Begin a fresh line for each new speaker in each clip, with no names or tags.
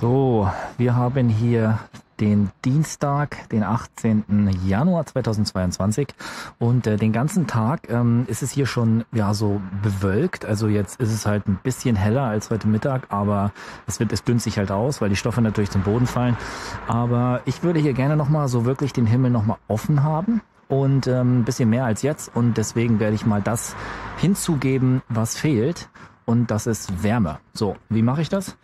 So, wir haben hier den Dienstag, den 18. Januar 2022 und äh, den ganzen Tag ähm, ist es hier schon ja so bewölkt. Also jetzt ist es halt ein bisschen heller als heute Mittag, aber es wird es dünnt sich halt aus, weil die Stoffe natürlich zum Boden fallen. Aber ich würde hier gerne noch mal so wirklich den Himmel noch mal offen haben und ähm, ein bisschen mehr als jetzt und deswegen werde ich mal das hinzugeben, was fehlt und das ist Wärme. So, wie mache ich das?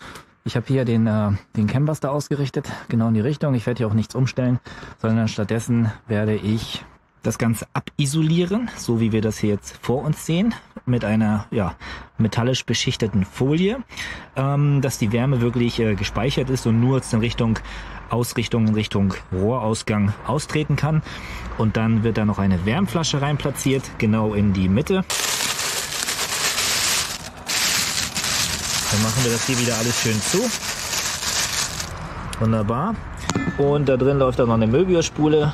Ich habe hier den, äh, den Cambuster ausgerichtet, genau in die Richtung. Ich werde hier auch nichts umstellen, sondern stattdessen werde ich das Ganze abisolieren, so wie wir das hier jetzt vor uns sehen, mit einer ja, metallisch beschichteten Folie, ähm, dass die Wärme wirklich äh, gespeichert ist und nur in Richtung Ausrichtung in Richtung Rohrausgang austreten kann. Und dann wird da noch eine Wärmflasche rein platziert, genau in die Mitte. Dann machen wir das hier wieder alles schön zu. Wunderbar. Und da drin läuft auch noch eine Möbiusspule.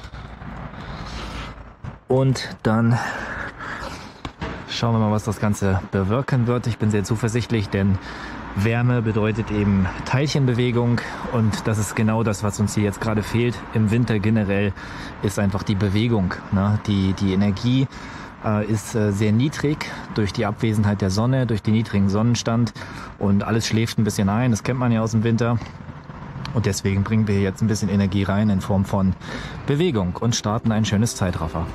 Und dann schauen wir mal, was das Ganze bewirken wird. Ich bin sehr zuversichtlich, denn Wärme bedeutet eben Teilchenbewegung und das ist genau das, was uns hier jetzt gerade fehlt. Im Winter generell ist einfach die Bewegung, ne? die, die Energie ist äh, sehr niedrig durch die Abwesenheit der Sonne, durch den niedrigen Sonnenstand und alles schläft ein bisschen ein. Das kennt man ja aus dem Winter. Und deswegen bringen wir jetzt ein bisschen Energie rein in Form von Bewegung und starten ein schönes Zeitraffer.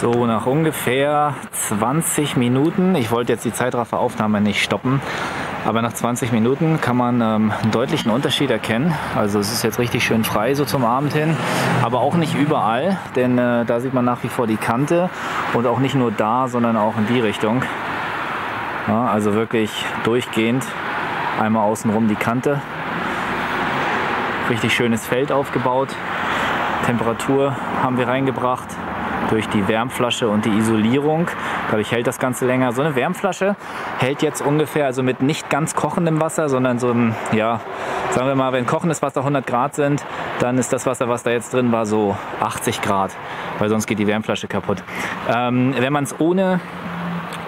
So, nach ungefähr 20 Minuten, ich wollte jetzt die Zeitrafferaufnahme nicht stoppen, aber nach 20 Minuten kann man ähm, einen deutlichen Unterschied erkennen. Also es ist jetzt richtig schön frei so zum Abend hin, aber auch nicht überall, denn äh, da sieht man nach wie vor die Kante und auch nicht nur da, sondern auch in die Richtung. Ja, also wirklich durchgehend einmal außenrum die Kante. Richtig schönes Feld aufgebaut. Temperatur haben wir reingebracht durch die Wärmflasche und die Isolierung. Dadurch hält das Ganze länger. So eine Wärmflasche hält jetzt ungefähr, also mit nicht ganz kochendem Wasser, sondern so ein, ja, sagen wir mal, wenn kochendes Wasser 100 Grad sind, dann ist das Wasser, was da jetzt drin war, so 80 Grad, weil sonst geht die Wärmflasche kaputt. Ähm, wenn man es ohne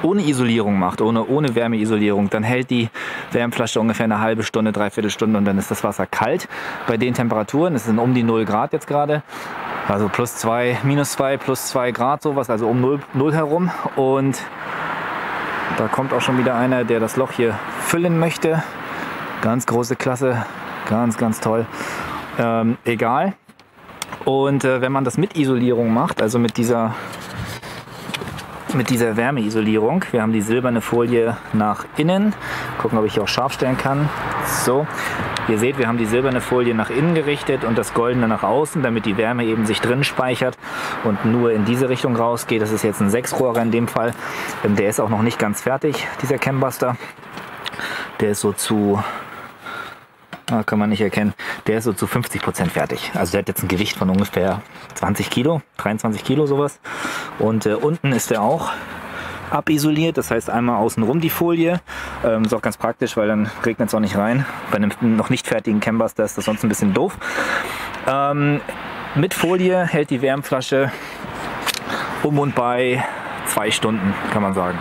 ohne Isolierung macht, ohne, ohne Wärmeisolierung, dann hält die Wärmflasche ungefähr eine halbe Stunde, dreiviertel Stunde und dann ist das Wasser kalt. Bei den Temperaturen, es sind um die 0 Grad jetzt gerade, also plus 2, minus 2, plus 2 Grad sowas, also um 0, 0 herum. Und da kommt auch schon wieder einer, der das Loch hier füllen möchte. Ganz große Klasse, ganz, ganz toll. Ähm, egal. Und äh, wenn man das mit Isolierung macht, also mit dieser mit dieser Wärmeisolierung. Wir haben die silberne Folie nach innen. Gucken, ob ich hier auch scharf stellen kann. So, Ihr seht, wir haben die silberne Folie nach innen gerichtet und das goldene nach außen, damit die Wärme eben sich drin speichert und nur in diese Richtung rausgeht. Das ist jetzt ein Sechsrohrer in dem Fall. Ähm, der ist auch noch nicht ganz fertig, dieser Cambuster. Der ist so zu ah, kann man nicht erkennen, der ist so zu 50 Prozent fertig. Also der hat jetzt ein Gewicht von ungefähr 20 Kilo, 23 Kilo sowas. Und äh, unten ist der auch abisoliert. Das heißt einmal außenrum die Folie. Ähm, ist auch ganz praktisch, weil dann regnet es auch nicht rein. Bei einem noch nicht fertigen Cambuster ist das sonst ein bisschen doof. Ähm, mit Folie hält die Wärmflasche um und bei zwei Stunden, kann man sagen.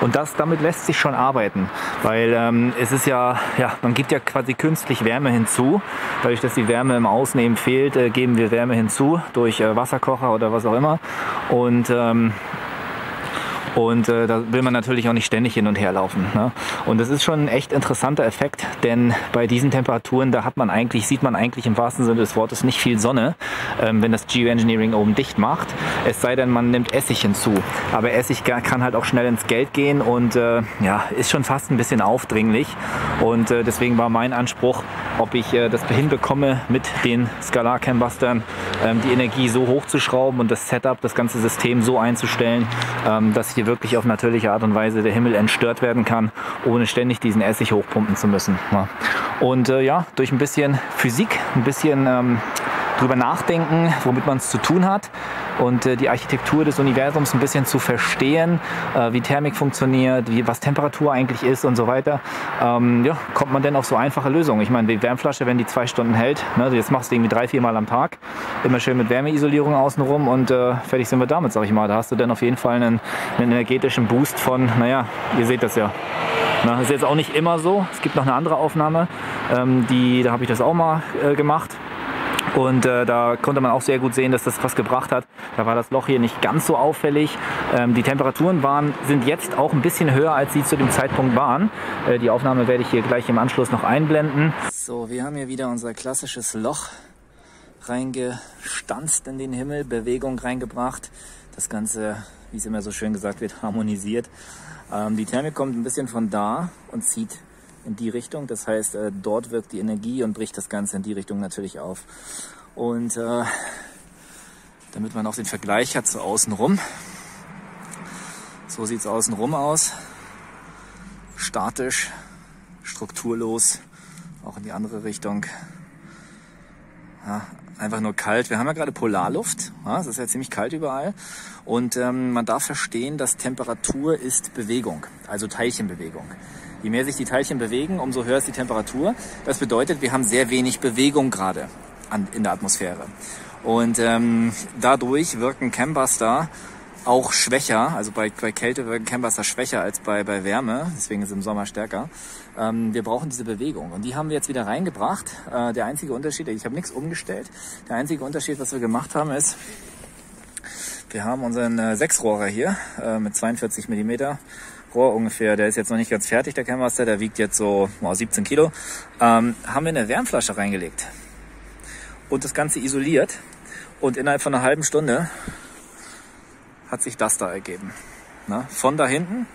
Und das, damit lässt sich schon arbeiten, weil ähm, es ist ja, ja, man gibt ja quasi künstlich Wärme hinzu. Dadurch, dass die Wärme im Ausnehmen fehlt, äh, geben wir Wärme hinzu durch äh, Wasserkocher oder was auch immer. Und ähm, und äh, da will man natürlich auch nicht ständig hin und her laufen. Ne? Und das ist schon ein echt interessanter Effekt, denn bei diesen Temperaturen, da hat man eigentlich, sieht man eigentlich im wahrsten Sinne des Wortes nicht viel Sonne, ähm, wenn das Geoengineering oben dicht macht. Es sei denn, man nimmt Essig hinzu. Aber Essig kann halt auch schnell ins Geld gehen und äh, ja, ist schon fast ein bisschen aufdringlich. Und äh, deswegen war mein Anspruch, ob ich äh, das hinbekomme, mit den Scalar Cambustern ähm, die Energie so hochzuschrauben und das Setup, das ganze System so einzustellen, ähm, dass hier wirklich auf natürliche Art und Weise der Himmel entstört werden kann, ohne ständig diesen Essig hochpumpen zu müssen. Und äh, ja, durch ein bisschen Physik, ein bisschen ähm, drüber nachdenken, womit man es zu tun hat und äh, die Architektur des Universums ein bisschen zu verstehen, äh, wie Thermik funktioniert, wie, was Temperatur eigentlich ist und so weiter, ähm, ja, kommt man denn auf so einfache Lösungen. Ich meine, die Wärmflasche, wenn die zwei Stunden hält, ne, jetzt machst du irgendwie drei, vier Mal am Tag, immer schön mit Wärmeisolierung außenrum und äh, fertig sind wir damit, sag ich mal. Da hast du dann auf jeden Fall einen, einen energetischen Boost von, naja, ihr seht das ja. Na, das ist jetzt auch nicht immer so. Es gibt noch eine andere Aufnahme, ähm, die, da habe ich das auch mal äh, gemacht. Und äh, da konnte man auch sehr gut sehen, dass das was gebracht hat. Da war das Loch hier nicht ganz so auffällig. Ähm, die Temperaturen waren, sind jetzt auch ein bisschen höher, als sie zu dem Zeitpunkt waren. Äh, die Aufnahme werde ich hier gleich im Anschluss noch einblenden. So, wir haben hier wieder unser klassisches Loch reingestanzt in den Himmel, Bewegung reingebracht. Das Ganze, wie es immer so schön gesagt wird, harmonisiert. Ähm, die Thermik kommt ein bisschen von da und zieht in die Richtung. Das heißt, äh, dort wirkt die Energie und bricht das Ganze in die Richtung natürlich auf. Und äh, damit man auch den Vergleich hat zu außenrum. So sieht es außenrum aus. Statisch, strukturlos, auch in die andere Richtung. Ja, einfach nur kalt. Wir haben ja gerade Polarluft. Ja, es ist ja ziemlich kalt überall. Und ähm, man darf verstehen, dass Temperatur ist Bewegung, also Teilchenbewegung. Je mehr sich die Teilchen bewegen, umso höher ist die Temperatur. Das bedeutet, wir haben sehr wenig Bewegung gerade an, in der Atmosphäre. Und ähm, dadurch wirken Cambuster auch schwächer, also bei, bei Kälte wirken Cambuster schwächer als bei, bei Wärme, deswegen ist es im Sommer stärker. Ähm, wir brauchen diese Bewegung und die haben wir jetzt wieder reingebracht. Äh, der einzige Unterschied, ich habe nichts umgestellt, der einzige Unterschied, was wir gemacht haben, ist, wir haben unseren äh, Sechsrohrer hier äh, mit 42 Millimeter Rohr ungefähr, der ist jetzt noch nicht ganz fertig, der Cammaster, der wiegt jetzt so oh, 17 Kilo, ähm, haben wir eine Wärmflasche reingelegt und das Ganze isoliert und innerhalb von einer halben Stunde hat sich das da ergeben. Na, von da hinten,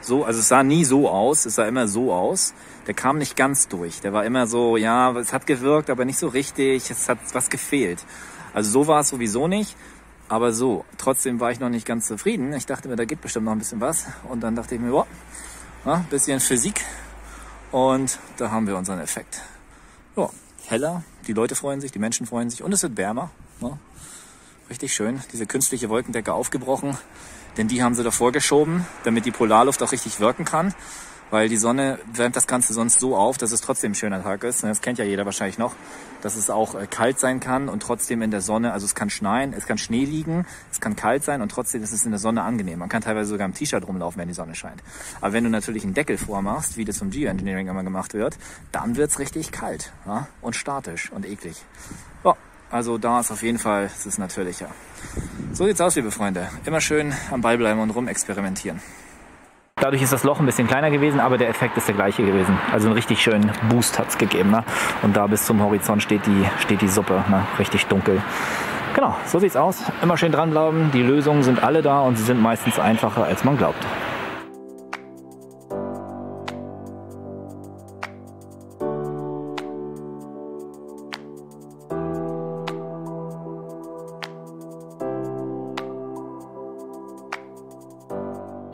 so, also es sah nie so aus, es sah immer so aus. Der kam nicht ganz durch. Der war immer so, ja, es hat gewirkt, aber nicht so richtig, es hat was gefehlt. Also so war es sowieso nicht. Aber so, trotzdem war ich noch nicht ganz zufrieden. Ich dachte mir, da geht bestimmt noch ein bisschen was. Und dann dachte ich mir, boah, ein bisschen Physik. Und da haben wir unseren Effekt. Ja, heller, die Leute freuen sich, die Menschen freuen sich und es wird wärmer. Ja, richtig schön. Diese künstliche Wolkendecke aufgebrochen, denn die haben sie davor geschoben, damit die Polarluft auch richtig wirken kann weil die Sonne wärmt das Ganze sonst so auf, dass es trotzdem ein schöner Tag ist. Das kennt ja jeder wahrscheinlich noch, dass es auch äh, kalt sein kann und trotzdem in der Sonne, also es kann schneien, es kann Schnee liegen, es kann kalt sein und trotzdem ist es in der Sonne angenehm. Man kann teilweise sogar im T-Shirt rumlaufen, wenn die Sonne scheint. Aber wenn du natürlich einen Deckel vormachst, wie das vom Geoengineering immer gemacht wird, dann wird's richtig kalt ja? und statisch und eklig. Ja, also da ist auf jeden Fall, es ist natürlicher. So sieht's aus, liebe Freunde. Immer schön am Ball bleiben und rumexperimentieren. Dadurch ist das Loch ein bisschen kleiner gewesen, aber der Effekt ist der gleiche gewesen. Also einen richtig schönen Boost hat es gegeben. Ne? Und da bis zum Horizont steht die, steht die Suppe, ne? richtig dunkel. Genau, so sieht's aus. Immer schön dranbleiben. Die Lösungen sind alle da und sie sind meistens einfacher, als man glaubt.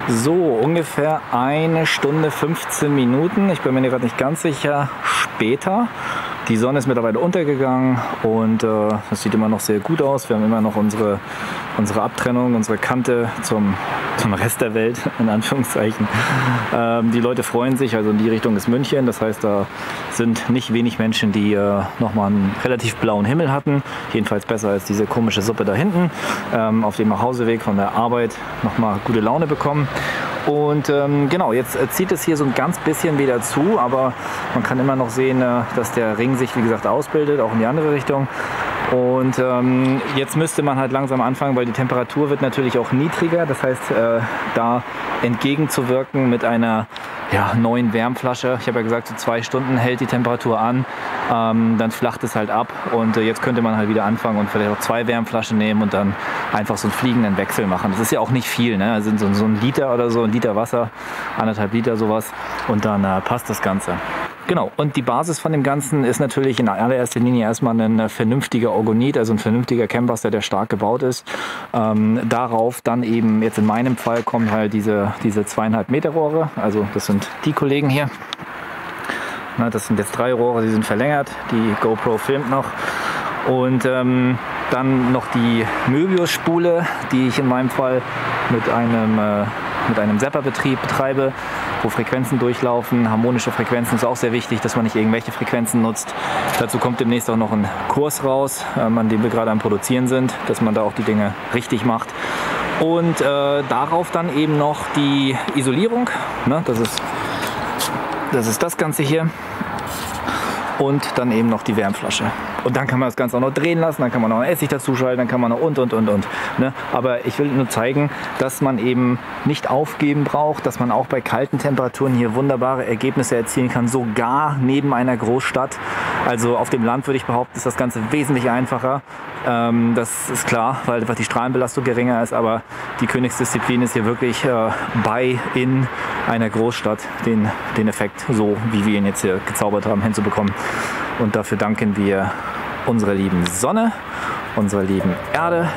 So, ungefähr eine Stunde 15 Minuten. Ich bin mir gerade nicht ganz sicher. Später. Die Sonne ist mittlerweile untergegangen und äh, das sieht immer noch sehr gut aus. Wir haben immer noch unsere, unsere Abtrennung, unsere Kante zum, zum Rest der Welt, in Anführungszeichen. Ähm, die Leute freuen sich, also in die Richtung ist München. Das heißt, da sind nicht wenig Menschen, die äh, nochmal einen relativ blauen Himmel hatten. Jedenfalls besser als diese komische Suppe da hinten. Ähm, auf dem Nachhauseweg von der Arbeit nochmal gute Laune bekommen. Und ähm, genau, jetzt äh, zieht es hier so ein ganz bisschen wieder zu, aber man kann immer noch sehen, äh, dass der Ring sich, wie gesagt, ausbildet, auch in die andere Richtung. Und ähm, jetzt müsste man halt langsam anfangen, weil die Temperatur wird natürlich auch niedriger. Das heißt, äh, da entgegenzuwirken mit einer ja, neuen Wärmflasche. Ich habe ja gesagt, so zwei Stunden hält die Temperatur an, ähm, dann flacht es halt ab und äh, jetzt könnte man halt wieder anfangen und vielleicht auch zwei Wärmflaschen nehmen und dann einfach so einen fliegenden Wechsel machen. Das ist ja auch nicht viel, ne? Also so, so ein Liter oder so, ein Liter Wasser, anderthalb Liter sowas und dann äh, passt das Ganze. Genau, und die Basis von dem Ganzen ist natürlich in allererster Linie erstmal ein äh, vernünftiger Orgonit, also ein vernünftiger Cambuster, der stark gebaut ist. Ähm, darauf dann eben, jetzt in meinem Fall, kommen halt diese, diese zweieinhalb Meter Rohre, also das sind die Kollegen hier. Na, das sind jetzt drei Rohre, die sind verlängert, die GoPro filmt noch. Und ähm, dann noch die Möbius-Spule, die ich in meinem Fall mit einem, äh, mit einem Zapper-Betrieb betreibe, Frequenzen durchlaufen. Harmonische Frequenzen ist auch sehr wichtig, dass man nicht irgendwelche Frequenzen nutzt. Dazu kommt demnächst auch noch ein Kurs raus, ähm, an dem wir gerade am Produzieren sind, dass man da auch die Dinge richtig macht. Und äh, darauf dann eben noch die Isolierung. Ne? Das, ist, das ist das Ganze hier. Und dann eben noch die Wärmflasche. Und dann kann man das Ganze auch noch drehen lassen, dann kann man noch einen Essig dazuschalten, dann kann man noch und und und und. Ne? Aber ich will nur zeigen, dass man eben nicht aufgeben braucht, dass man auch bei kalten Temperaturen hier wunderbare Ergebnisse erzielen kann, sogar neben einer Großstadt. Also auf dem Land würde ich behaupten, ist das Ganze wesentlich einfacher. Ähm, das ist klar, weil einfach die Strahlenbelastung geringer ist, aber die Königsdisziplin ist hier wirklich äh, bei in einer Großstadt den, den Effekt, so wie wir ihn jetzt hier gezaubert haben, hinzubekommen. Und dafür danken wir unserer lieben Sonne, unserer lieben Erde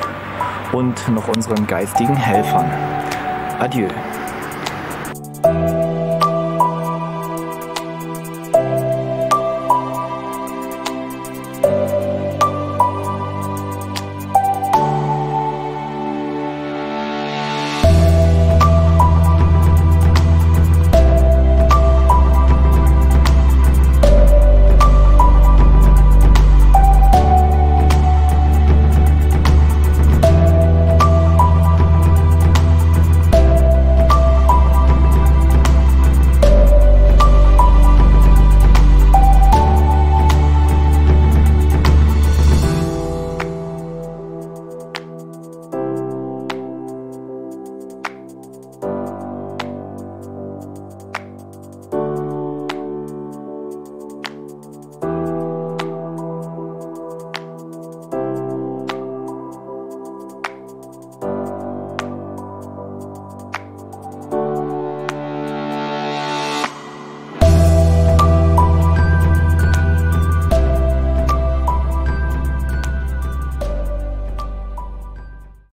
und noch unseren geistigen Helfern. Adieu.